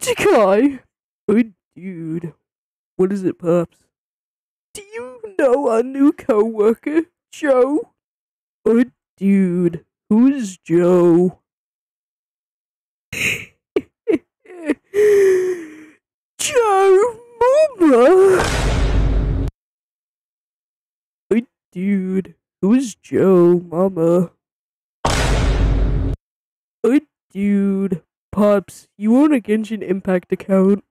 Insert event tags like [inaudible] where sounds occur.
Jakai! Hey, dude. What is it, Pops? Do you know our new co-worker, Joe? Oh, dude. Who's Joe? [laughs] Joe Mama! Hey, dude. Who's Joe Mama? Hey, dude. Pops, you own a Genshin Impact account.